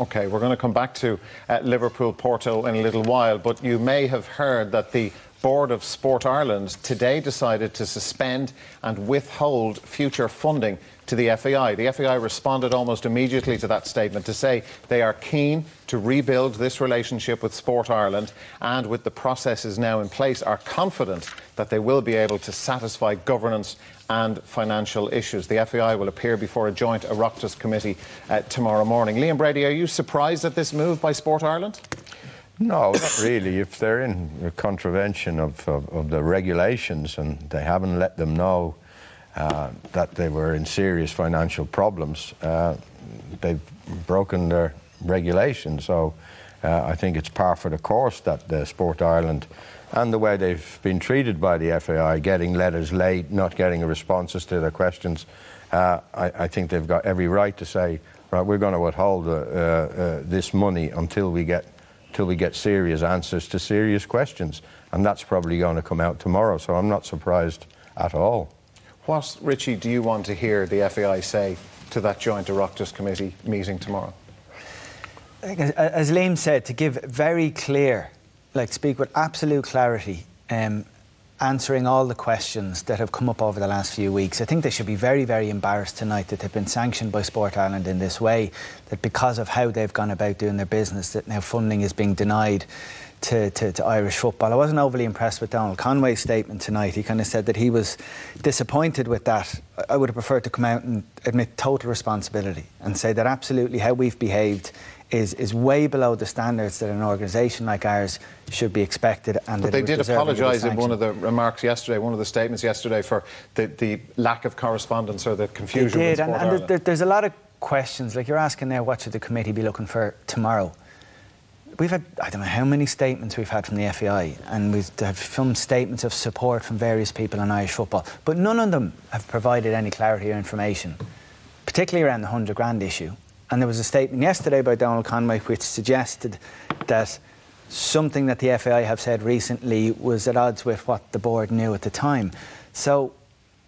OK, we're going to come back to uh, Liverpool Porto in a little while, but you may have heard that the Board of Sport Ireland today decided to suspend and withhold future funding to the FAI. The FAI responded almost immediately to that statement to say they are keen to rebuild this relationship with Sport Ireland and with the processes now in place are confident that they will be able to satisfy governance and financial issues. The FAI will appear before a joint Oireachtas committee uh, tomorrow morning. Liam Brady, are you surprised at this move by Sport Ireland? No, not really. If they're in contravention of, of, of, the regulations and they haven't let them know uh, that they were in serious financial problems, uh, they've broken their regulations. So uh, I think it's par for the course that the Sport Ireland and the way they've been treated by the FAI, getting letters late, not getting responses to their questions, uh, I, I, think they've got every right to say, right, we're going to withhold uh, uh, this money until we get till we get serious answers to serious questions. And that's probably going to come out tomorrow, so I'm not surprised at all. What, Richie, do you want to hear the FAI say to that joint Oireachtas committee meeting tomorrow? As Liam said, to give very clear, like speak with absolute clarity, um, answering all the questions that have come up over the last few weeks. I think they should be very, very embarrassed tonight that they've been sanctioned by Sport Ireland in this way, that because of how they've gone about doing their business, that now funding is being denied. To, to, to, Irish football. I wasn't overly impressed with Donal Conway's statement tonight. He kind of said that he was disappointed with that. I would have preferred to come out and admit total responsibility and say that absolutely how we've behaved is, is way below the standards that an organisation like ours should be expected. And but they did apologise in one of the remarks yesterday, one of the statements yesterday, for the, the lack of correspondence or the confusion. They did, and, and there, there's a lot of questions. Like you're asking there, what should the committee be looking for tomorrow? We've had, I don't know how many statements we've had from the FAI, and we've had some statements of support from various people in Irish football, but none of them have provided any clarity or information, particularly around the 100 grand issue. And there was a statement yesterday by Donal Conway which suggested that something that the FAI have said recently was at odds with what the board knew at the time. So,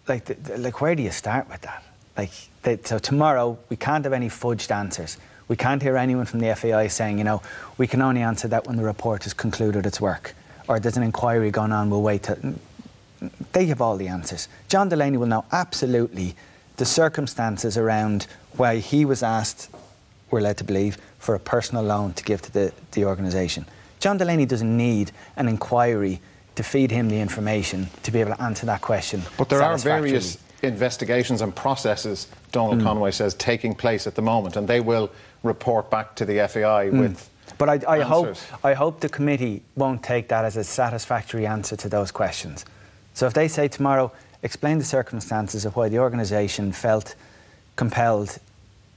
like, like where do you start with that? Like, they, so tomorrow we can't have any fudged answers. We can't hear anyone from the FAI saying, you know, we can only answer that when the report has concluded its work, or there's an inquiry going on. We'll wait. To, they have all the answers. John Delaney will know absolutely the circumstances around why he was asked, we're led to believe, for a personal loan to give to the, the organisation. John Delaney doesn't need an inquiry to feed him the information to be able to answer that question. But there are various investigations and processes, Donal mm. Conway says, taking place at the moment, and they will report back to the FAI mm. with. But I, I hope, I hope the committee won't take that as a satisfactory answer to those questions. So if they say tomorrow, explain the circumstances of why the organisation felt compelled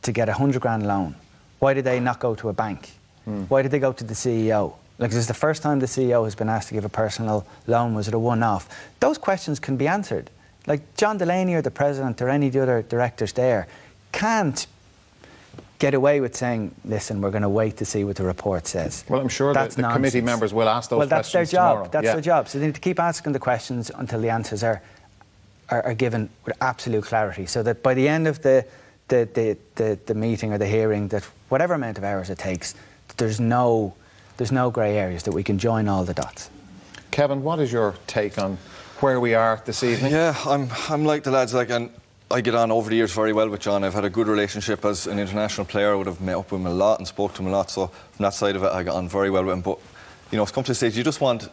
to get a 100 grand loan, why did they not go to a bank? Mm. Why did they go to the CEO? Like, is this the first time the CEO has been asked to give a personal loan? Was it a one off? Those questions can be answered. Like, John Delaney or the president or any of the other directors there can't get away with saying, listen, we're going to wait to see what the report says. Well, I'm sure that's that the committee members will ask those well, that's their job. Tomorrow. That's yeah. their job. So they need to keep asking the questions until the answers are, are, are given with absolute clarity so that by the end of the the, the, the, the meeting or the hearing that whatever amount of hours it takes, there's no, there's no grey areas, that we can join all the dots. Kevin, what is your take on where we are this evening? Yeah, I'm, I'm like the lads, like, and I get on over the years very well with John. I've had a good relationship as an international player. I would have met up with him a lot and spoke to him a lot. So from that side of it, I got on very well with him. But you know, it's come to a stage you just want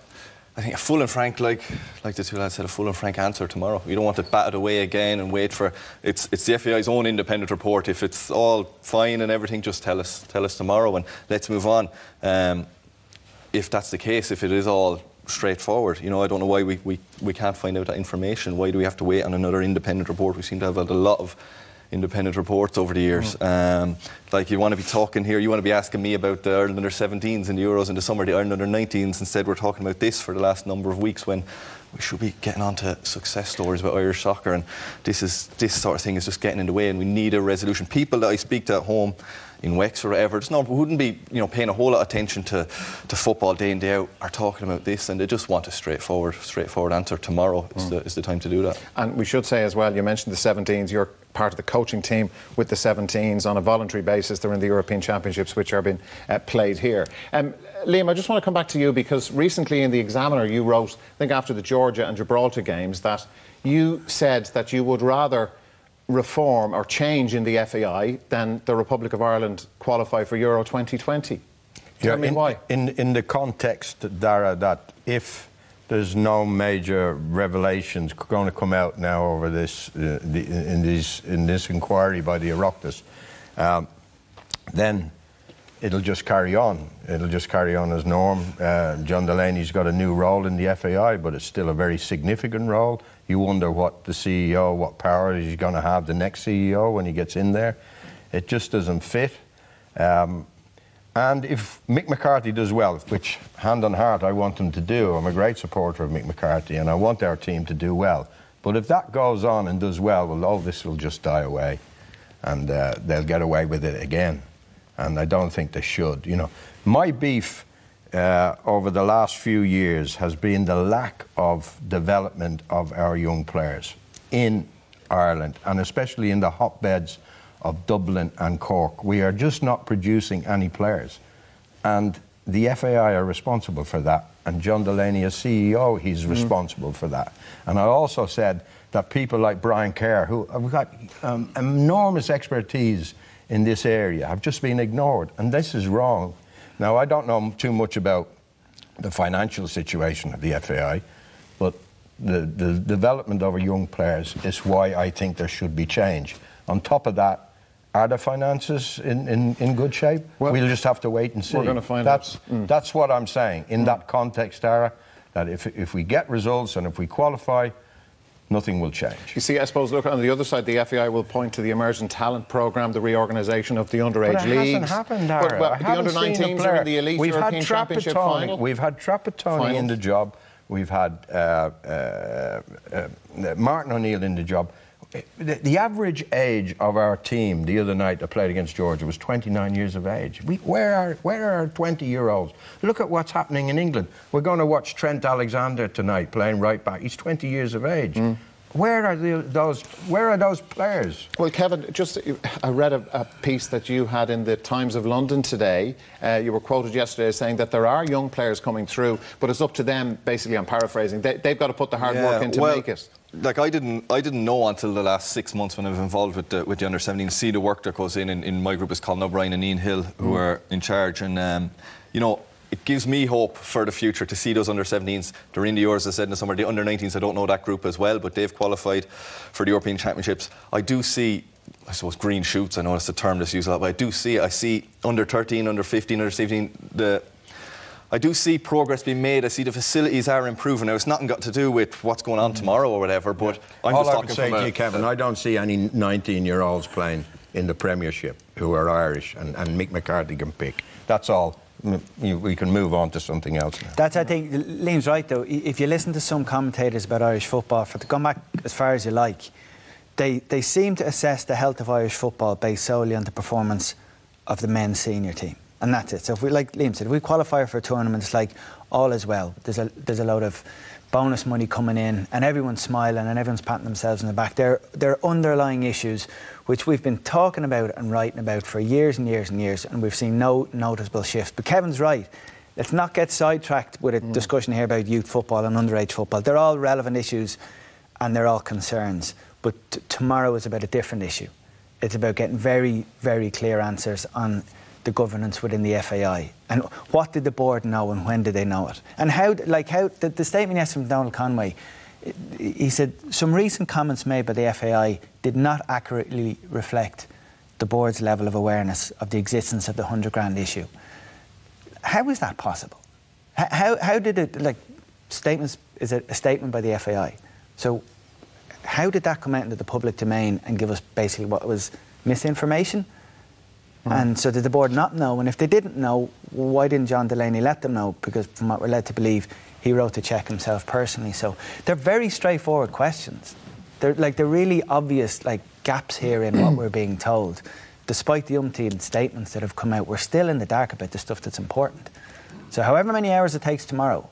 I think a full and frank, like like the two lads said, a full and frank answer tomorrow. You don't want to bat it away again and wait for it's it's the FAI's own independent report. If it's all fine and everything, just tell us tell us tomorrow and let's move on. Um, if that's the case, if it is all straightforward, you know, I don't know why we, we, we can't find out that information. Why do we have to wait on another independent report? We seem to have a lot of independent reports over the years. Mm. Um, like you want to be talking here, you want to be asking me about the Ireland under 17s in the Euros in the summer, the Ireland under 19s. Instead, we're talking about this for the last number of weeks when we should be getting on to success stories about Irish soccer. And this is this sort of thing is just getting in the way, and we need a resolution. People that I speak to at home, in Wexford or whatever, just no, wouldn't be you know paying a whole lot of attention to, to football day in day out, are talking about this, and they just want a straightforward straightforward answer. Tomorrow is, the, is the time to do that. And we should say as well, you mentioned the 17s, you're part of the coaching team with the 17s on a voluntary basis. They're in the European Championships, which are being uh, played here. Um, Liam, I just want to come back to you because recently in the Examiner you wrote, I think after the Georgia and Gibraltar games, that you said that you would rather reform or change in the FAI than the Republic of Ireland qualify for Euro 2020. Tell Yeah, me in, why. In, in the context, Darragh, that if there's no major revelations going to come out now over this, uh, the, in, this in this inquiry by the Oireachtas, um, then it'll just carry on. It'll just carry on as norm. Uh, John Delaney's got a new role in the FAI, but it's still a very significant role. You wonder what the CEO, what power he's going to have the next CEO when he gets in there. It just doesn't fit. Um, and if Mick McCarthy does well, which hand on heart I want him to do, I'm a great supporter of Mick McCarthy and I want our team to do well. But if that goes on and does well, well, all this will just die away and uh, they'll get away with it again. And I don't think they should. You know, my beef uh, over the last few years has been the lack of development of our young players in Ireland and especially in the hotbeds of Dublin and Cork. We are just not producing any players. And the FAI are responsible for that. And John Delaney, as CEO, he's responsible for that. And I also said that people like Brian Kerr, who have got um, enormous expertise in this area, have just been ignored. And this is wrong. Now, I don't know too much about the financial situation of the FAI, but the, the development of our young players is why I think there should be change. On top of that, are the finances in, in, in good shape? Well, we'll just have to wait and see. we're gonna find that's, out. Mm. That's what I'm saying. In that context, Darragh, that if, if we get results and if we qualify, nothing will change. You see, I suppose, look, on the other side, the FAI will point to the Emerging Talent Programme, the reorganisation of the underage But it leagues. hasn't happened, Darragh. But, well, I the under-19s are in the elite We've European had Championship final. We've had Trapattoni in the job. We've had uh, uh, uh, Martin O'Neill in the job. The, the average age of our team the other night that played against Georgia was 29 years of age. We, where are where are our 20 year olds? Look at what's happening in England. We're going to watch Trent Alexander tonight playing right back. He's 20 years of age. Mm. Where are the, those? Where are those players? Well, Kevin, just I read a, a piece that you had in the Times of London today. Uh, you were quoted yesterday as saying that there are young players coming through, but it's up to them. Basically, I'm paraphrasing. They, they've got to put the hard work in to well, make it. Like I didn't, I didn't know until the last six months when I was involved with the, with the under 17. See the work that goes in. In, in my group is Colin O'Brien and Ian Hill, who are in charge, and um, you know. It gives me hope for the future to see those under 17s. They're in the Euros, I said in the summer. The under 19s, I don't know that group as well, but they've qualified for the European Championships. I do see I suppose green shoots. I know it's a term that's used a lot, but I do see it. I see under 13, under 15, under 17. The I do see progress being made. I see the facilities are improving. Now it's nothing got to do with what's going on tomorrow or whatever. But I'm All just I would talking say from to a- you, Kevin, I don't see any 19-year-olds playing in the Premiership who are Irish, and, and Mick McCarthy can pick. That's all. We can move on to something else now. That's, I think, Liam's right, though. If you listen to some commentators about Irish football, for to go back as far as you like, they, they seem to assess the health of Irish football based solely on the performance of the men's senior team. And that's it. So, if we, like Liam said, if we qualify for a tournament, it's like all is well. There's a, there's a load of bonus money coming in, and everyone's smiling and everyone's patting themselves on the back. There, there are underlying issues which we've been talking about and writing about for years and years and years, and we've seen no noticeable shift. But Kevin's right. Let's not get sidetracked with a mm. discussion here about youth football and underage football. They're all relevant issues and they're all concerns. But t- tomorrow is about a different issue. It's about getting very, very clear answers on the governance within the FAI and what did the board know and when did they know it and how, like how the, the statement yesterday from Donal Conway. He said some recent comments made by the FAI did not accurately reflect the board's level of awareness of the existence of the hundred grand issue. How is that possible? How, how did it, like, statements, is it a statement by the FAI? So, how did that come out into the public domain and give us basically what was misinformation? And so, did the board not know? And if they didn't know, why didn't John Delaney let them know? Because, from what we're led to believe, he wrote the cheque himself personally. So, they're very straightforward questions. They're like they're really obvious like gaps here in what we're being told. despite the umpteen statements that have come out, we're still in the dark about the stuff that's important. So, however many hours it takes tomorrow,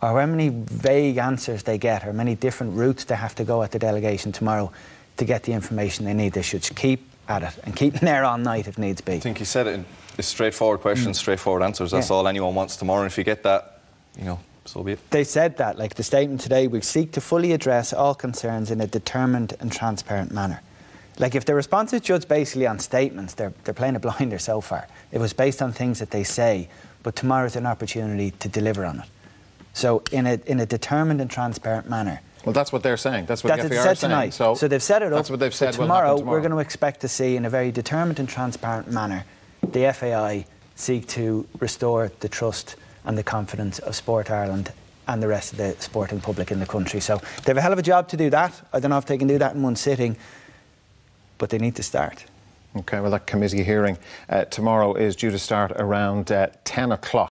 or however many vague answers they get, or many different routes they have to go at the delegation tomorrow to get the information they need, they should keep at it and keep them there all night if needs be. I think you said it in straightforward questions, straightforward answers. That's Mm. Yeah. all anyone wants tomorrow. And if you get that, you know, so be it. They said that, like the statement today, we seek to fully address all concerns in a determined and transparent manner. Like if the response is judged basically on statements, they're, they're playing a blinder so far. It was based on things that they say, but tomorrow's an opportunity to deliver on it. So in a, in a determined and transparent manner. Well, that's what they're saying. That's what That's the FAI said tonight. So, they've set it up. That's what they've said. will tomorrow, tomorrow. we're going to expect to see, in a very determined and transparent manner, the FAI seek to restore the trust and the confidence of Sport Ireland and the rest of the sporting public in the country. So they have a hell of a job to do that. I don't know if they can do that in one sitting, but they need to start. Okay, well, that committee hearing uh, tomorrow is due to start around uh, 10 o'clock.